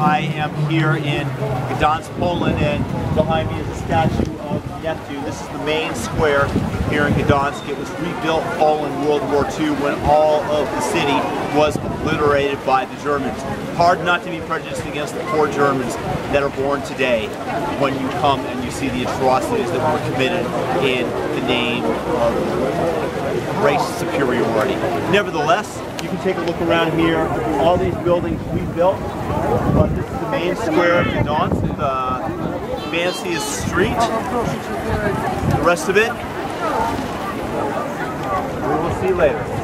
I am here in Gdansk, Poland, and behind me is a statue of Neptune. This is the main square here in Gdansk. It was rebuilt following World War II when all of the city was obliterated by the Germans. Hard not to be prejudiced against the poor Germans that are born today when you come and you see the atrocities that were committed in the name of race superiority. Nevertheless, you can take a look around here. All these buildings we built, but this is the main square of Gdansk, the fanciest street. The rest of it, we will see later.